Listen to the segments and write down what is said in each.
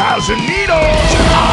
thousand needles!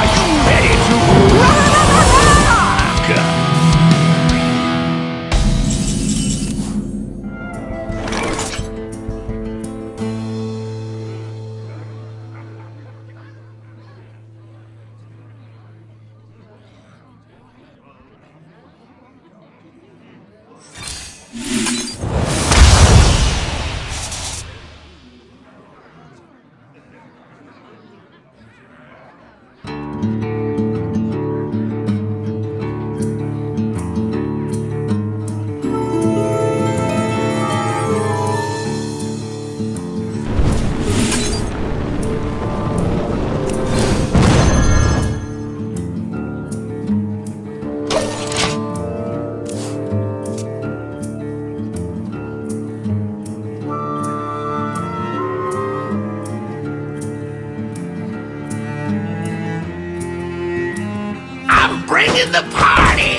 I'm the party!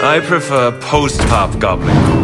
I prefer post-pop goblin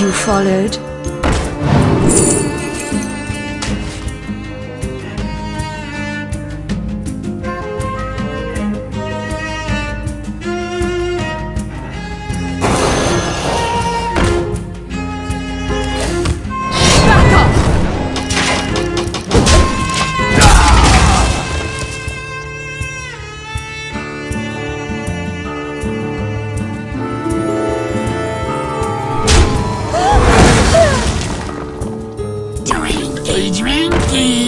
you followed? Drinky!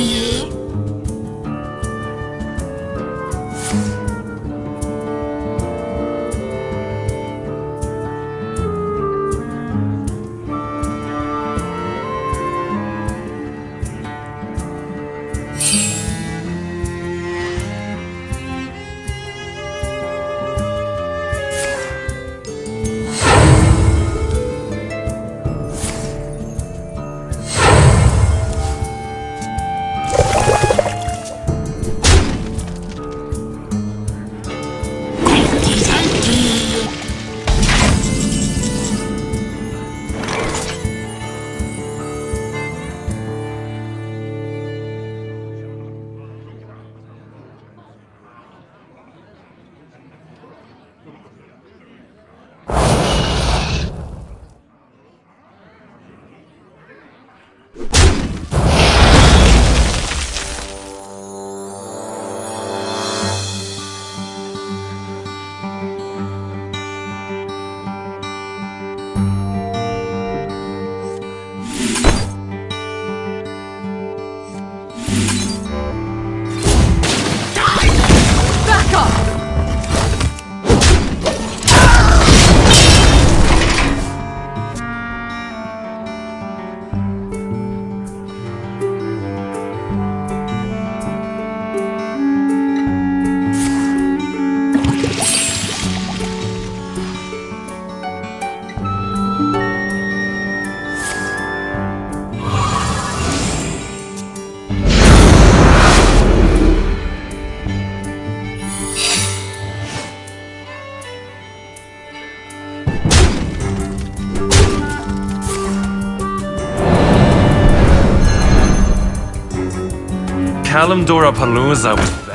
Kalimdora Palooza was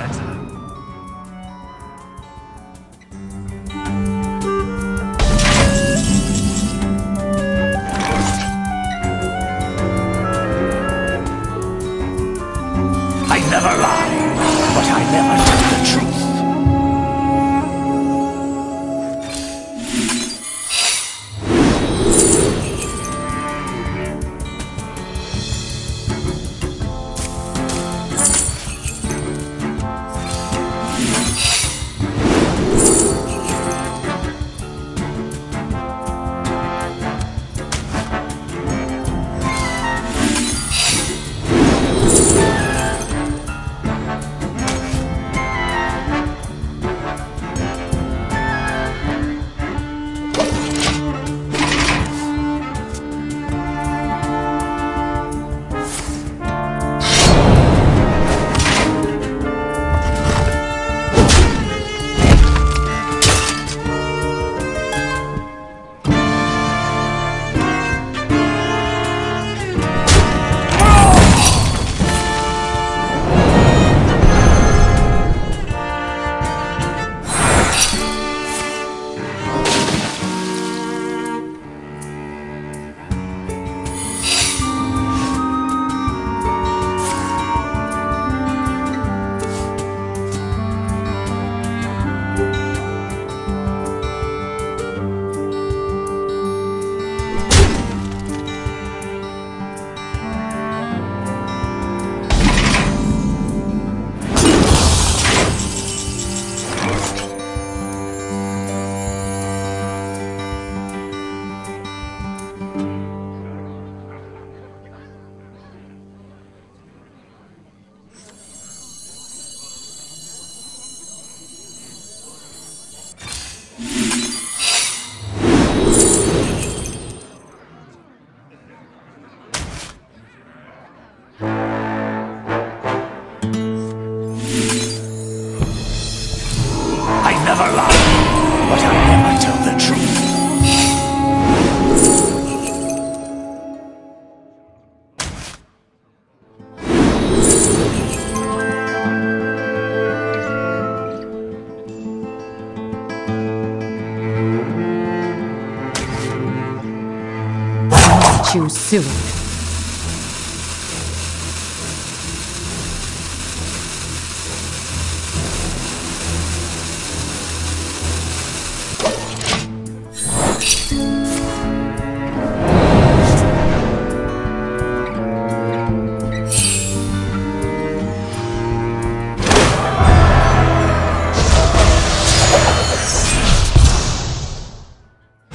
Chusui.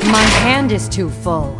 My hand is too full.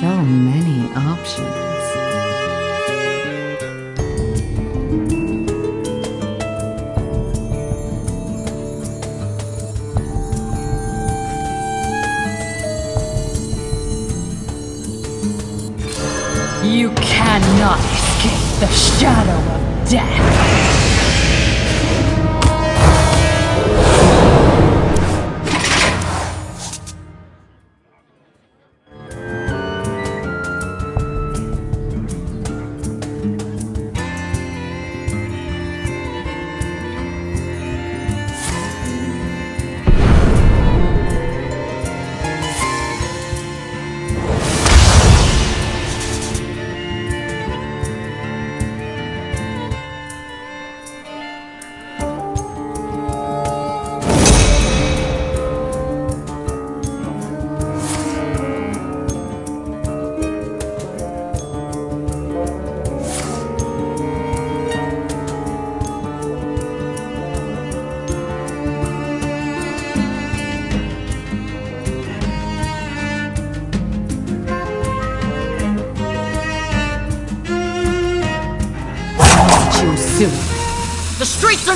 So many options. You cannot escape the shadow of death.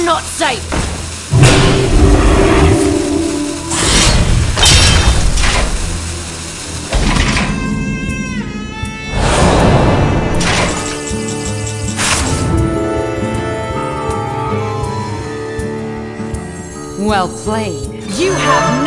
Not safe! Well played. You have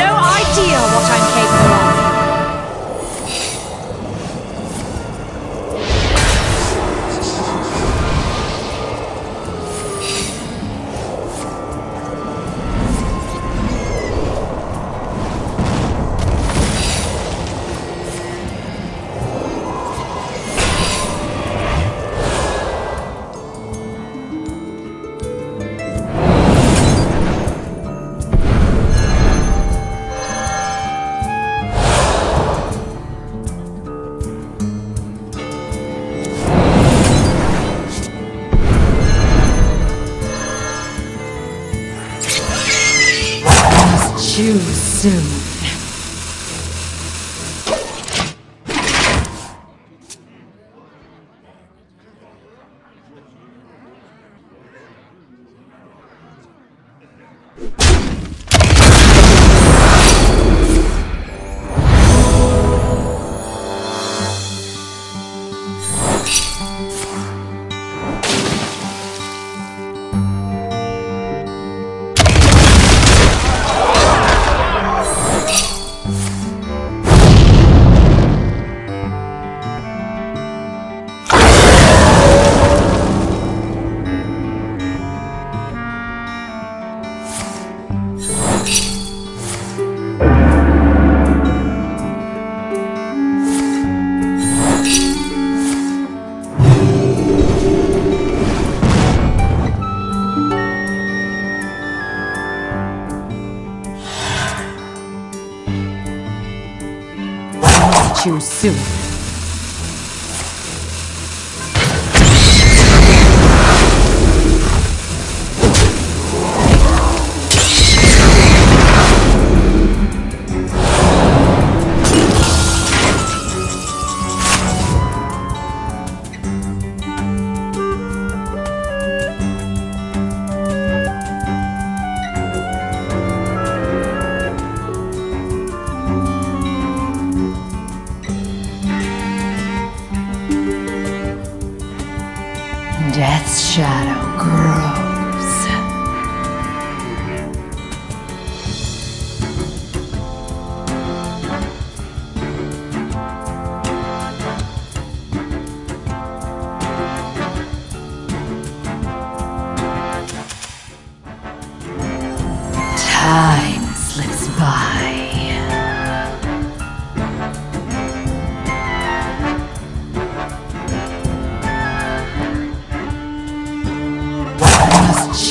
Choose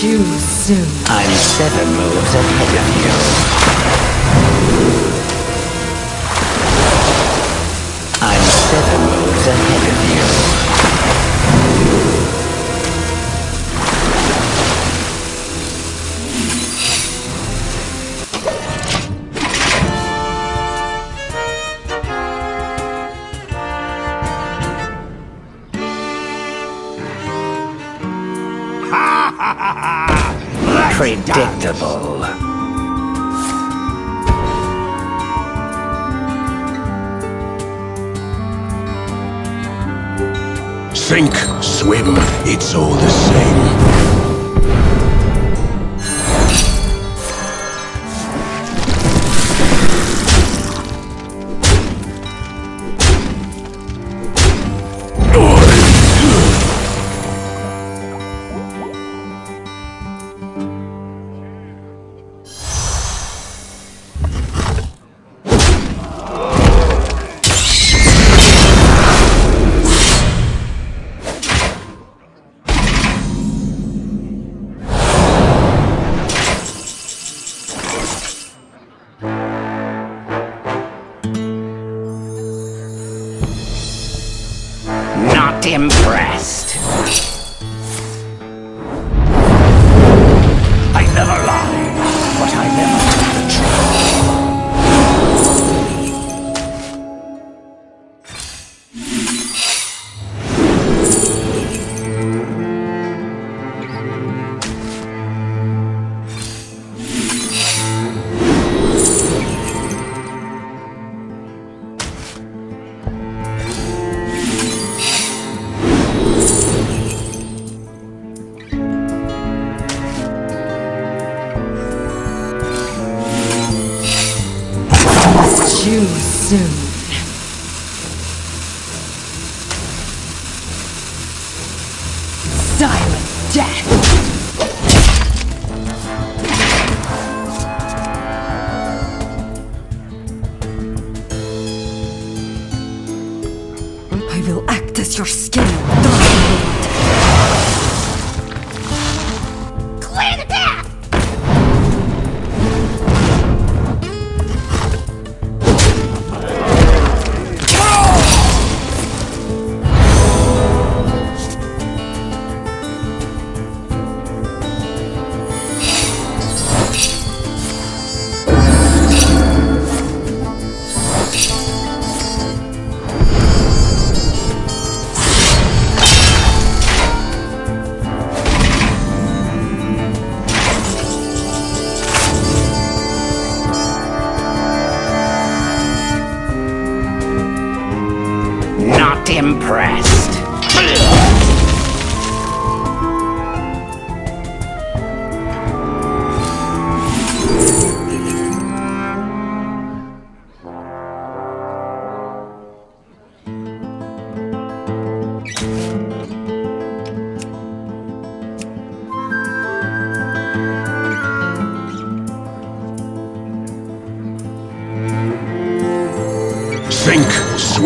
choose soon. I'm seven moves ahead of you. I'm seven moves ahead of you.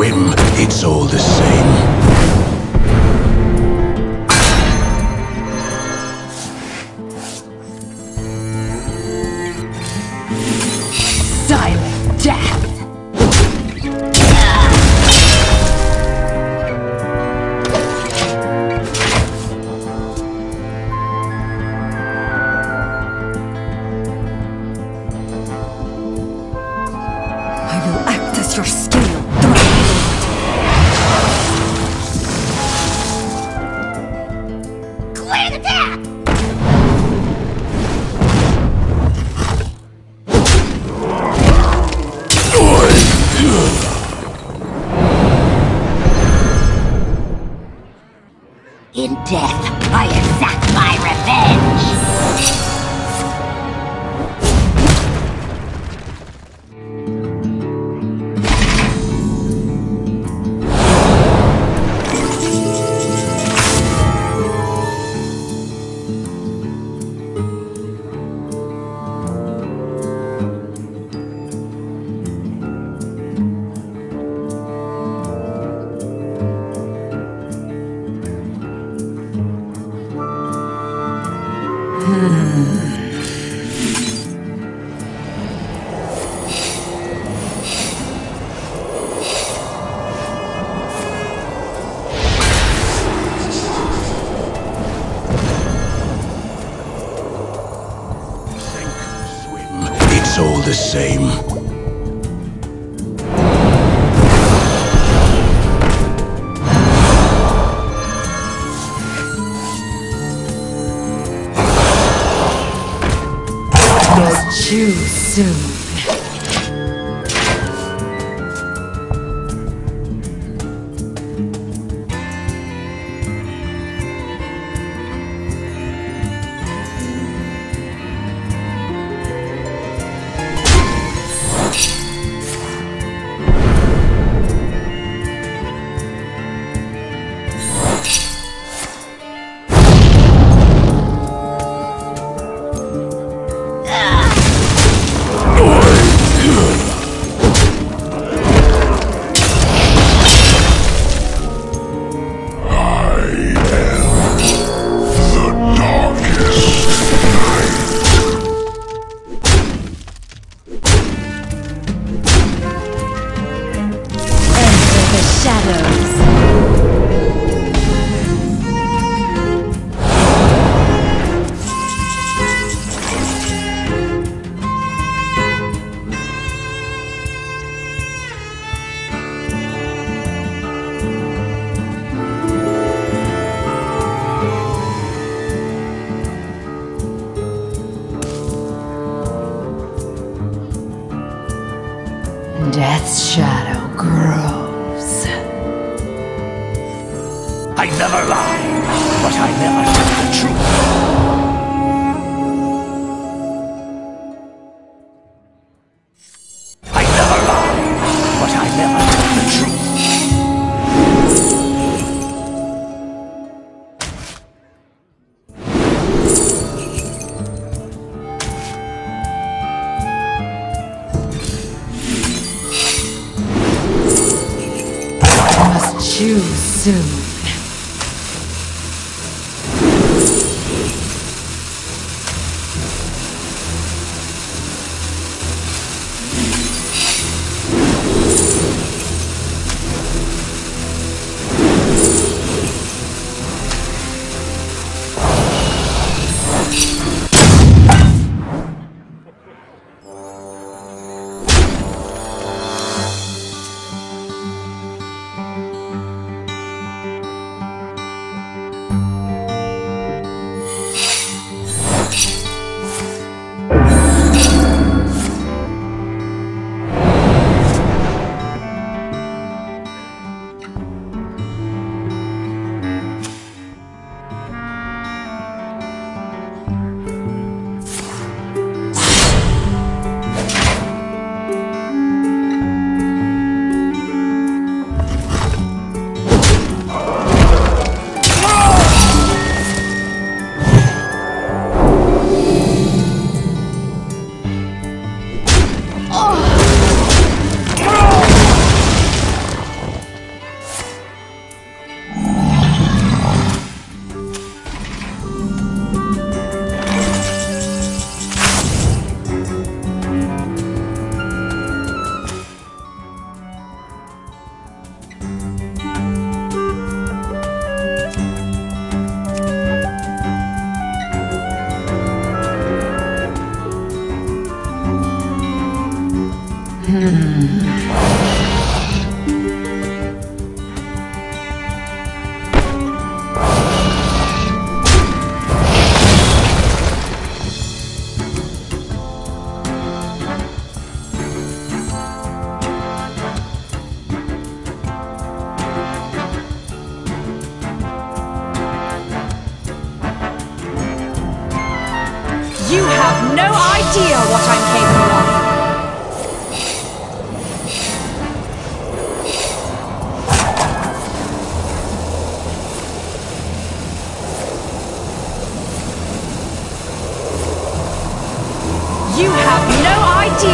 swim, it's all the same. In death, I exact my revenge! It's all the same. Not too soon.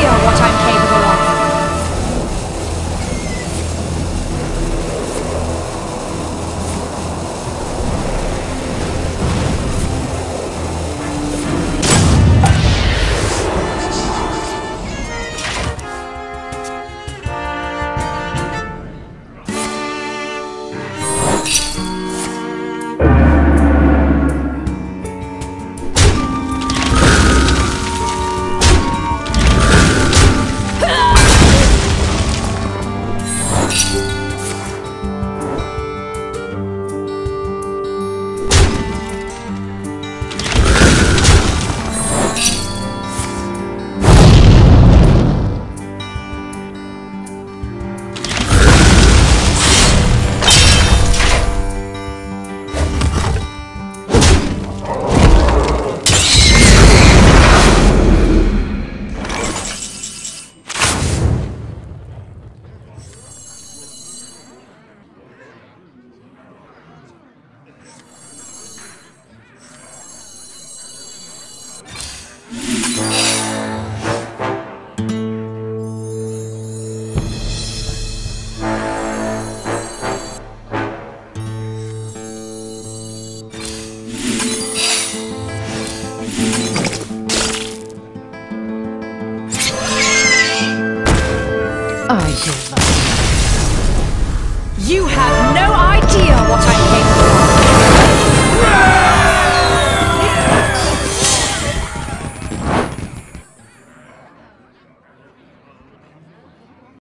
Idea what I'm